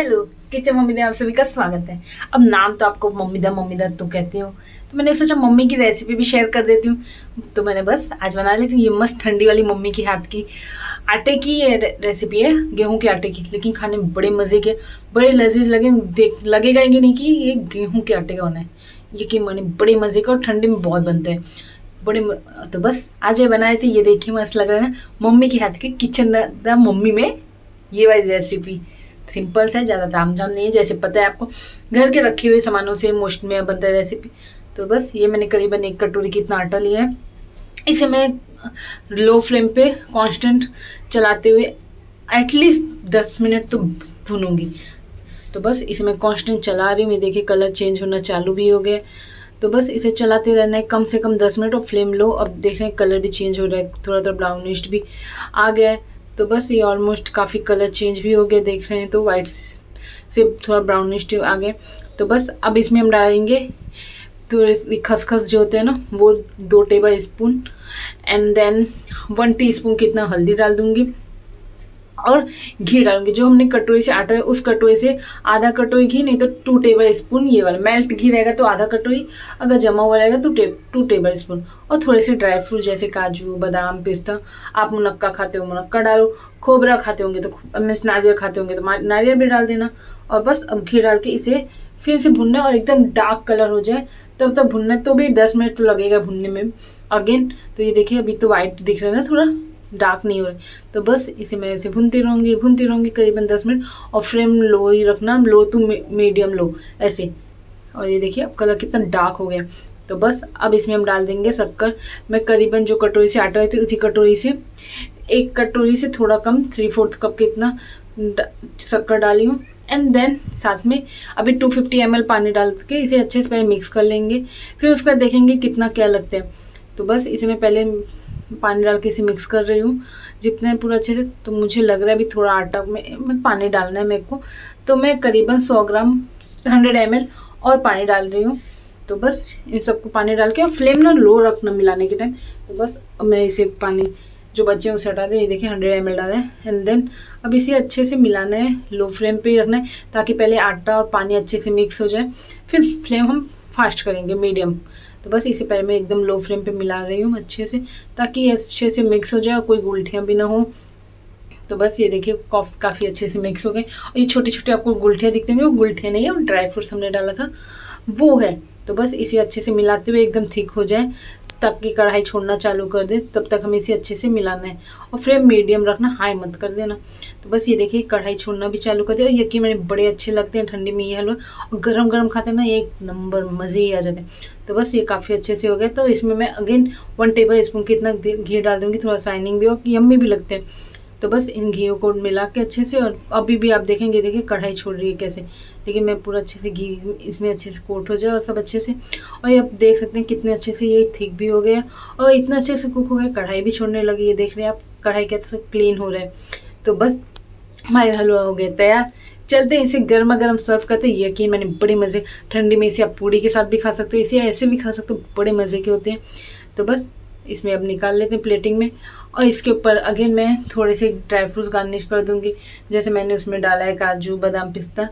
Hello kitchen mummy दा आप सभी का स्वागत है। अब नाम तो आपको मम्मी दा मम्मी दा तो कहते हो। तो मैंने सोचा मम्मी की रेसिपी भी शेयर कर देती हूँ। तो मैंने बस आज बना लेती हूँ ये मस्त ठंडी वाली मम्मी की हाथ की। आटे की ये रेसिपी है, गेहूँ के आटे की। लेकिन खाने में बड़े मज़े के, बड़े लजीज लगे, देख, लगेगा ही नहीं कि ये गेहूँ के आटे का होना है। ये कि मैंने बड़े मज़े का और ठंडी में बहुत बनते हैं। बड़े तो बस आज ये बनाए थे, ये देखिए मस्त लग रहा है ना, मम्मी के हाथ के किचन दा मम्मी में ये वाली रेसिपी सिंपल सा है, ज़्यादा ताम झाम नहीं है, जैसे पता है आपको, घर के रखे हुए सामानों से मोस्ट में बनता है रेसिपी तो बस, ये मैंने करीबन एक कटोरी की इतना आटा लिया है। इसे मैं लो फ्लेम पे कांस्टेंट चलाते हुए एटलीस्ट दस मिनट तो भूनूँगी। तो बस, इसे मैं कांस्टेंट चला रही हूँ। ये देखिए कलर चेंज होना चालू भी हो गया। तो बस, इसे चलाते रहना है, कम से कम दस मिनट और फ्लेम लो। अब देख रहे हैं कलर भी चेंज हो रहा है थोड़ा थोड़ा ब्राउनिश भी आ गया है। तो बस ये ऑलमोस्ट काफ़ी कलर चेंज भी हो गया देख रहे हैं तो वाइट से थोड़ा ब्राउनिश आ गए तो बस अब इसमें हम डालेंगे तो खसखस जो होते हैं ना, वो दो tablespoon and then one teaspoon कितना हल्दी डाल दूँगी। और घी डालूँगी। जो हमने कटोरी से आटा उस कटोरी से आधा कटोरी घी नहीं तो टू टेबल स्पून ये वाला। मेल्ट घी रहेगा तो आधा कटोरी अगर जमा हुआ रहेगा तो टे, टेबल स्पून और थोड़े से ड्राई फ्रूट जैसे काजू बादाम पिस्ता आप मुनक्का खाते हो मुनक्का डालो। खोबरा खाते होंगे तो मीन्स नारियल खाते होंगे तो नारियल भी डाल देना। और बस अब घी डाल के इसे फिर से भुनना और एकदम डार्क कलर हो जाए। तब तक भुनना तो भी दस मिनट तो लगेगा भुनने में। अगेन तो ये देखिए अभी तो वाइट दिख रहा है ना थोड़ा। डार्क नहीं हो रहा। तो बस इसे मैं ऐसे भूनती रहूँगी भूनती रहूँगी करीबन दस मिनट और फ्लेम लो ही रखना, लो टू मीडियम लो, ऐसे। और ये देखिए, अब कलर कितना डार्क हो गया। तो बस अब इसमें हम डाल देंगे शक्कर। मैं करीबन जो कटोरी से आटा थी उसी कटोरी से, एक कटोरी से थोड़ा कम थ्री फोर्थ कप के इतना शक्कर डाली हूँ। एंड देन साथ में अभी 250 फिफ्टी पानी डाल के इसे अच्छे से पहले मिक्स कर लेंगे। फिर उसका देखेंगे कितना क्या लगता है। तो बस इसे मैं पहले पानी डाल के इसे मिक्स कर रही हूँ। जितने पूरा अच्छे से तो मुझे लग रहा है अभी थोड़ा आटा में, पानी डालना है मेरे को। तो मैं करीबन 100 ग्राम 100 एम और पानी डाल रही हूँ। तो बस इन सबको पानी डाल के और फ्लेम ना लो रखना मिलाने के टाइम तो बस मैं इसे पानी जो बच्चे हैं उसे हटा दें। ये देखिए हंड्रेड एम एल डालें एंड देन अब इसे अच्छे से मिलाना है। लो फ्लेम पे रखना है ताकि पहले आटा और पानी अच्छे से मिक्स हो जाए। फिर फ्लेम हम फास्ट करेंगे मीडियम तो बस इसे पहले मैं एकदम लो फ्लेम पे मिला रही हूँ अच्छे से, ताकि अच्छे से मिक्स हो जाए और कोई गुलठियाँ भी ना हो। तो बस ये देखिए, काफ़ी अच्छे से मिक्स हो गए। और ये छोटे छोटे आपको गुलठियाँ दिखते होंगे, वो गुलठियाँ नहीं है और ड्राई फ्रूट्स हमने डाला था। वो है तो बस इसे अच्छे से मिलाते हुए एकदम थिक हो जाए। तक की कढ़ाई छोड़ना चालू कर दे, तब तक हमें इसे अच्छे से मिलाना है। और फ्लेम मीडियम रखना, हाई मत कर देना। तो बस ये देखिए, कढ़ाई छोड़ना भी चालू कर दे और यकीन मैंने बड़े अच्छे लगते हैं ठंडी में ये हलवा। और गर्म गर्म खाते ना एक नंबर मज़े ही आ जाते हैं। तो बस ये काफ़ी अच्छे से हो गया। तो इसमें मैं अगेन वन टेबल स्पून की इतना घी डाल दूँगी, थोड़ा साइनिंग भी और यम्मी भी लगते हैं। तो बस इन घी को मिला के अच्छे से, और अभी भी आप देखेंगे, देखिए कढ़ाई छोड़ रही है कैसे। देखिए, मैं पूरा अच्छे से घी इसमें अच्छे से कोट हो जाए और सब अच्छे से। और ये आप देख सकते हैं कितने अच्छे से ये थिक भी हो गया और इतना अच्छे से कुक हो गया, कढ़ाई भी छोड़ने लगी ये देख रहे हैं आप, कढ़ाई कैसे क्लीन हो रहा है। तो बस हमारे हलवा हो गया, तैयार। चलते हैं इसे गर्मा गर्म सर्व करते हैं। यकीन मैंने बड़े मज़े। ठंडी में इसे आप पूड़ी के साथ भी खा सकते हो, इसे ऐसे भी खा सकते हो, बड़े मज़े के होते हैं। तो बस इसमें अब निकाल लेते हैं प्लेटिंग में। और इसके ऊपर अगेन मैं थोड़े से ड्राई फ्रूट्स गार्निश कर दूँगी। जैसे मैंने उसमें डाला है काजू, बादाम पिस्ता।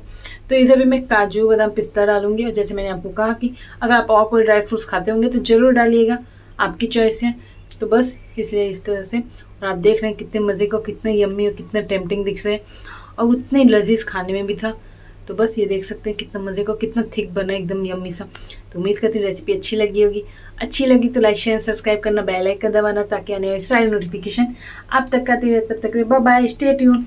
तो इधर भी मैं काजू, बादाम पिस्ता डालूँगी। और जैसे मैंने आपको कहा कि अगर आप और कोई ड्राई फ्रूट्स खाते होंगे तो ज़रूर डालिएगा। आपकी चॉइस है। तो बस इसलिए इस तरह से। और आप देख रहे हैं कितने मज़े को कितने यम्मी और कितने टेम्पटिंग दिख रहे हैं। और उतने लजीज खाने में भी था। तो बस ये देख सकते हैं कितना मज़े को, कितना थिक बना, एकदम यम्मी सा। तो उम्मीद करती रेसिपी अच्छी लगी होगी। अच्छी लगी तो लाइक शेयर सब्सक्राइब करना बेल आइकन दबाना ताकि आने वाली सारी नोटिफिकेशन आप तक आती रहे। तब तक बाय बाय स्टे ट्यून